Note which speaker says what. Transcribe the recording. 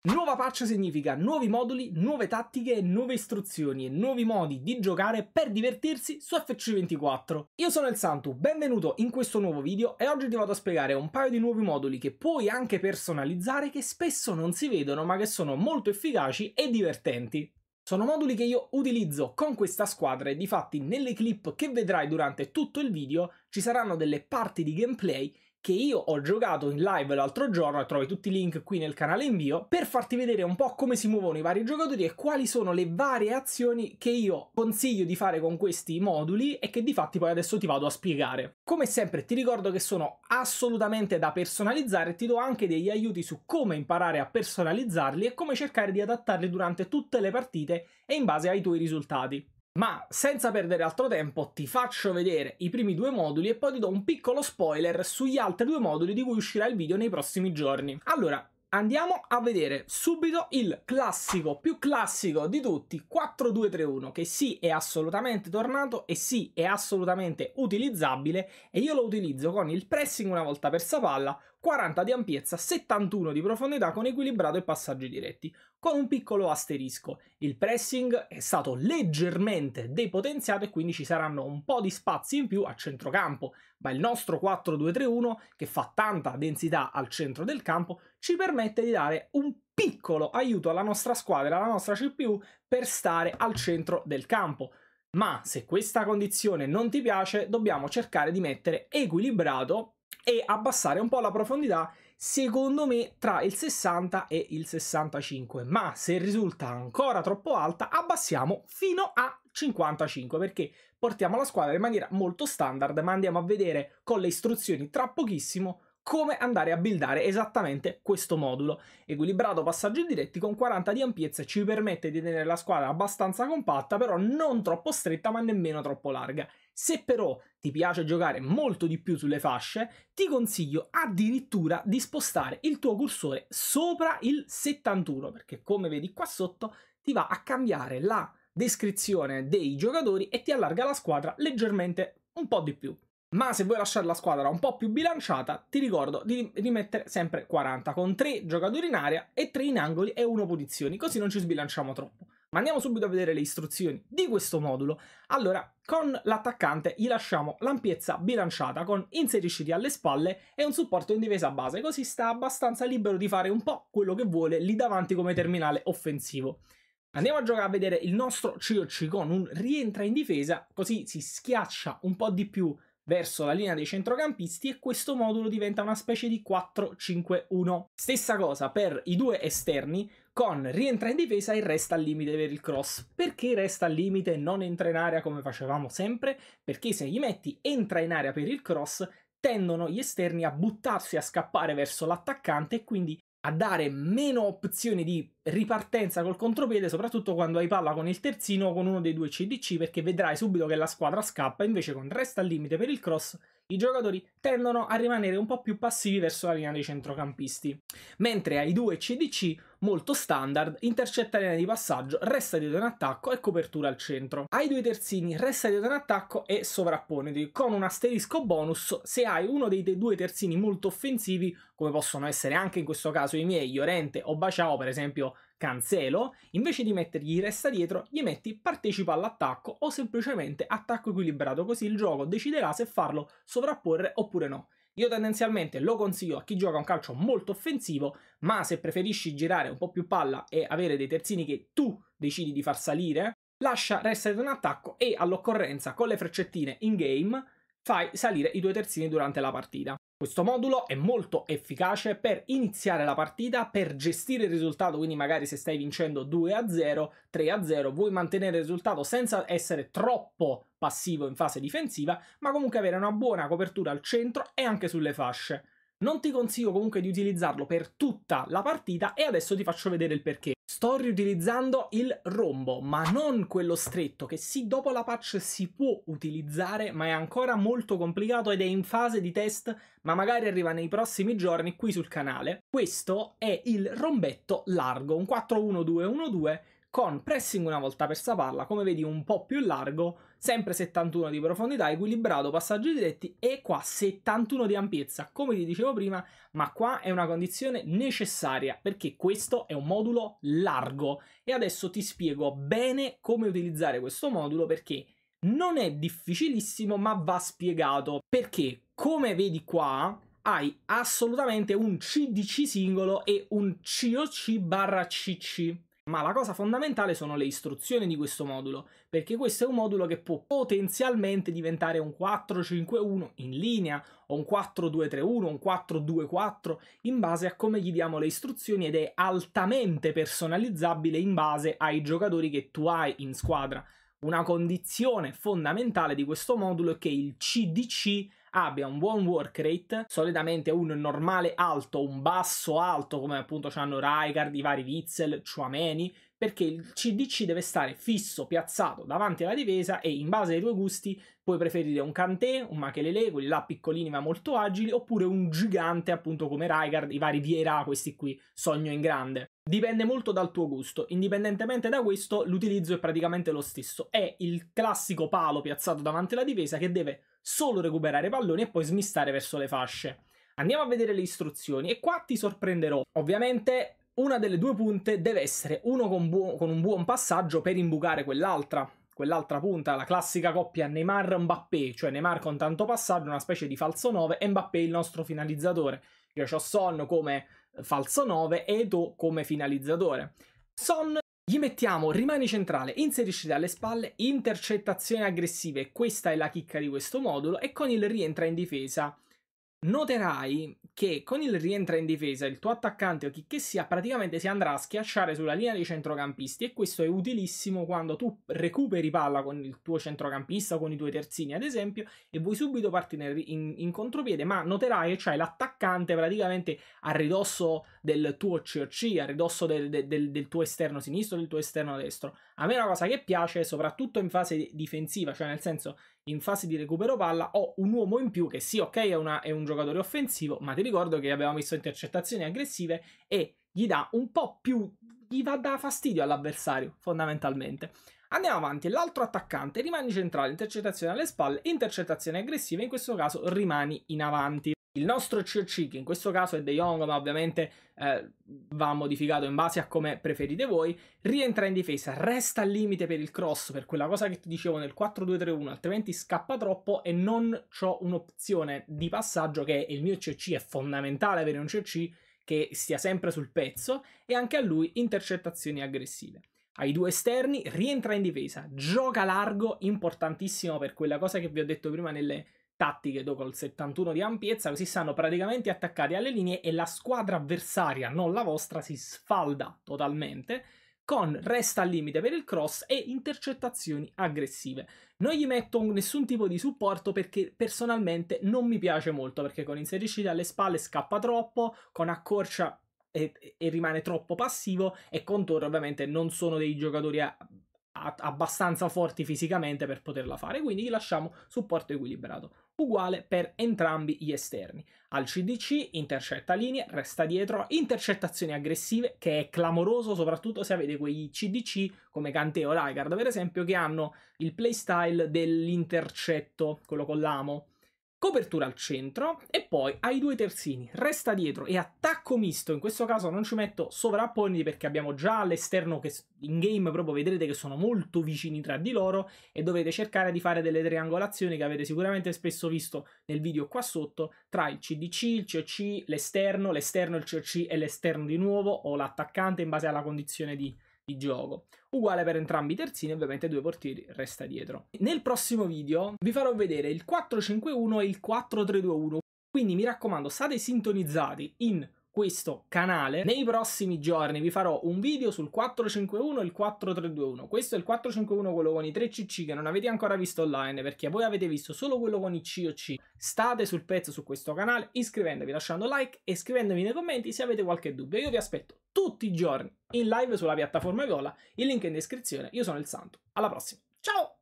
Speaker 1: Nuova patch significa nuovi moduli, nuove tattiche, nuove istruzioni e nuovi modi di giocare per divertirsi su FC24. Io sono il Santu, benvenuto in questo nuovo video e oggi ti vado a spiegare un paio di nuovi moduli che puoi anche personalizzare che spesso non si vedono ma che sono molto efficaci e divertenti. Sono moduli che io utilizzo con questa squadra e difatti nelle clip che vedrai durante tutto il video ci saranno delle parti di gameplay che io ho giocato in live l'altro giorno, trovi tutti i link qui nel canale invio, per farti vedere un po' come si muovono i vari giocatori e quali sono le varie azioni che io consiglio di fare con questi moduli e che di fatti poi adesso ti vado a spiegare. Come sempre ti ricordo che sono assolutamente da personalizzare e ti do anche degli aiuti su come imparare a personalizzarli e come cercare di adattarli durante tutte le partite e in base ai tuoi risultati. Ma senza perdere altro tempo ti faccio vedere i primi due moduli e poi ti do un piccolo spoiler sugli altri due moduli di cui uscirà il video nei prossimi giorni. Allora, Andiamo a vedere subito il classico, più classico di tutti, 4-2-3-1, che sì è assolutamente tornato e sì è assolutamente utilizzabile e io lo utilizzo con il pressing una volta persa palla, 40 di ampiezza, 71 di profondità con equilibrato e passaggi diretti, con un piccolo asterisco. Il pressing è stato leggermente depotenziato e quindi ci saranno un po' di spazi in più a centrocampo, ma il nostro 4-2-3-1, che fa tanta densità al centro del campo, ci permette di dare un piccolo aiuto alla nostra squadra, alla nostra CPU, per stare al centro del campo. Ma se questa condizione non ti piace, dobbiamo cercare di mettere equilibrato e abbassare un po' la profondità, secondo me, tra il 60 e il 65. Ma se risulta ancora troppo alta, abbassiamo fino a 55 perché portiamo la squadra in maniera molto standard, ma andiamo a vedere con le istruzioni tra pochissimo come andare a buildare esattamente questo modulo. Equilibrato passaggi diretti con 40 di ampiezza ci permette di tenere la squadra abbastanza compatta, però non troppo stretta ma nemmeno troppo larga. Se però ti piace giocare molto di più sulle fasce, ti consiglio addirittura di spostare il tuo cursore sopra il 71, perché come vedi qua sotto ti va a cambiare la descrizione dei giocatori e ti allarga la squadra leggermente un po' di più. Ma se vuoi lasciare la squadra un po' più bilanciata, ti ricordo di rimettere sempre 40, con 3 giocatori in area e 3 in angoli e 1 posizioni, così non ci sbilanciamo troppo. Ma andiamo subito a vedere le istruzioni di questo modulo. Allora, con l'attaccante gli lasciamo l'ampiezza bilanciata con inserisciti alle spalle e un supporto in difesa base, così sta abbastanza libero di fare un po' quello che vuole lì davanti come terminale offensivo. Andiamo a giocare a vedere il nostro COC con un rientra in difesa, così si schiaccia un po' di più verso la linea dei centrocampisti e questo modulo diventa una specie di 4-5-1. Stessa cosa per i due esterni con rientra in difesa e resta al limite per il cross. Perché resta al limite e non entra in area come facevamo sempre? Perché se gli metti entra in area per il cross tendono gli esterni a buttarsi a scappare verso l'attaccante e quindi a dare meno opzioni di ripartenza col contropiede, soprattutto quando hai palla con il terzino o con uno dei due CDC, perché vedrai subito che la squadra scappa, invece con resta al limite per il cross i giocatori tendono a rimanere un po' più passivi verso la linea dei centrocampisti. Mentre ai due CDC, molto standard, intercetta linea di passaggio, resta dietro in attacco e copertura al centro. Ai due terzini, resta dietro in attacco e sovrapponiti, con un asterisco bonus se hai uno dei due terzini molto offensivi, come possono essere anche in questo caso i miei, Llorente o Baciao, per esempio cancelo, invece di mettergli resta dietro, gli metti partecipa all'attacco o semplicemente attacco equilibrato, così il gioco deciderà se farlo sovrapporre oppure no. Io tendenzialmente lo consiglio a chi gioca un calcio molto offensivo, ma se preferisci girare un po' più palla e avere dei terzini che tu decidi di far salire, lascia resta di un attacco e all'occorrenza con le freccettine in game fai salire i tuoi terzini durante la partita. Questo modulo è molto efficace per iniziare la partita, per gestire il risultato, quindi magari se stai vincendo 2-0, 3-0, vuoi mantenere il risultato senza essere troppo passivo in fase difensiva, ma comunque avere una buona copertura al centro e anche sulle fasce. Non ti consiglio comunque di utilizzarlo per tutta la partita e adesso ti faccio vedere il perché. Sto riutilizzando il rombo, ma non quello stretto, che sì, dopo la patch si può utilizzare, ma è ancora molto complicato ed è in fase di test, ma magari arriva nei prossimi giorni qui sul canale. Questo è il rombetto largo, un 41212 con pressing una volta per palla, come vedi un po' più largo, sempre 71 di profondità, equilibrato, passaggi diretti e qua 71 di ampiezza, come ti dicevo prima, ma qua è una condizione necessaria perché questo è un modulo largo. E adesso ti spiego bene come utilizzare questo modulo perché non è difficilissimo ma va spiegato. Perché come vedi qua hai assolutamente un CDC singolo e un COC barra CC ma la cosa fondamentale sono le istruzioni di questo modulo, perché questo è un modulo che può potenzialmente diventare un 4-5-1 in linea, o un 4-2-3-1, un 4-2-4, in base a come gli diamo le istruzioni ed è altamente personalizzabile in base ai giocatori che tu hai in squadra. Una condizione fondamentale di questo modulo è che il CDC abbia un buon work rate, solitamente un normale alto, un basso alto, come appunto hanno Raikard, i vari Witzel, Chouameni, perché il CDC deve stare fisso, piazzato davanti alla difesa e in base ai tuoi gusti puoi preferire un Kanté, un Makelele, quelli là piccolini ma molto agili, oppure un gigante appunto come Raikard, i vari Vieira, questi qui, sogno in grande. Dipende molto dal tuo gusto, indipendentemente da questo l'utilizzo è praticamente lo stesso, è il classico palo piazzato davanti alla difesa che deve solo recuperare palloni e poi smistare verso le fasce. Andiamo a vedere le istruzioni e qua ti sorprenderò. Ovviamente una delle due punte deve essere uno con, con un buon passaggio per imbucare quell'altra. Quell'altra punta, la classica coppia Neymar-Mbappé, cioè Neymar con tanto passaggio, una specie di falso 9, e Mbappé il nostro finalizzatore. Io ho Son come falso 9 e Eto come finalizzatore. Son gli mettiamo rimani centrale, inserisci dalle spalle, intercettazioni aggressive, questa è la chicca di questo modulo, e con il rientra in difesa. Noterai che con il rientra in difesa il tuo attaccante o chi che sia praticamente si andrà a schiacciare sulla linea dei centrocampisti e questo è utilissimo quando tu recuperi palla con il tuo centrocampista o con i tuoi terzini ad esempio e vuoi subito partire in, in contropiede ma noterai che c'hai l'attaccante praticamente a ridosso del tuo COC, a ridosso del, del, del tuo esterno sinistro, del tuo esterno destro. A me è una cosa che piace soprattutto in fase difensiva, cioè nel senso in fase di recupero palla ho un uomo in più che sì, ok, è, una, è un giocatore offensivo, ma ti ricordo che abbiamo visto intercettazioni aggressive e gli dà un po' più, gli va da fastidio all'avversario, fondamentalmente. Andiamo avanti, l'altro attaccante rimani centrale, intercettazione alle spalle, intercettazione aggressiva, in questo caso rimani in avanti. Il nostro COC, che in questo caso è De Jong, ma ovviamente eh, va modificato in base a come preferite voi, rientra in difesa, resta al limite per il cross, per quella cosa che ti dicevo nel 4-2-3-1, altrimenti scappa troppo e non ho un'opzione di passaggio che il mio COC è fondamentale avere un COC che stia sempre sul pezzo e anche a lui intercettazioni aggressive. Ai due esterni rientra in difesa, gioca largo, importantissimo per quella cosa che vi ho detto prima nelle tattiche dopo il 71 di ampiezza, così stanno praticamente attaccati alle linee e la squadra avversaria, non la vostra, si sfalda totalmente con resta al limite per il cross e intercettazioni aggressive. Non gli metto nessun tipo di supporto perché personalmente non mi piace molto perché con inserisci dalle spalle scappa troppo, con accorcia e, e rimane troppo passivo e con Torre ovviamente non sono dei giocatori a, a, abbastanza forti fisicamente per poterla fare, quindi gli lasciamo supporto equilibrato uguale per entrambi gli esterni. Al CDC intercetta linee, resta dietro, intercettazioni aggressive, che è clamoroso soprattutto se avete quei CDC come Kanté o per esempio che hanno il playstyle dell'intercetto, quello con l'amo, copertura al centro e poi ai due terzini, resta dietro e attacco misto, in questo caso non ci metto sovrapponi perché abbiamo già all'esterno che in game proprio vedrete che sono molto vicini tra di loro e dovete cercare di fare delle triangolazioni che avete sicuramente spesso visto nel video qua sotto tra il CDC, il COC, l'esterno, l'esterno, il COC e l'esterno di nuovo o l'attaccante in base alla condizione di di gioco. Uguale per entrambi i terzini, ovviamente due portieri resta dietro. Nel prossimo video vi farò vedere il 4-5-1 e il 4-3-2-1, quindi mi raccomando state sintonizzati in questo canale. Nei prossimi giorni vi farò un video sul 451 e il 4321. Questo è il 451 quello con i 3 CC che non avete ancora visto online perché voi avete visto solo quello con i COC. State sul pezzo su questo canale iscrivendovi, lasciando like e scrivendomi nei commenti se avete qualche dubbio. Io vi aspetto tutti i giorni in live sulla piattaforma Viola, il link è in descrizione. Io sono il Santo. Alla prossima. Ciao!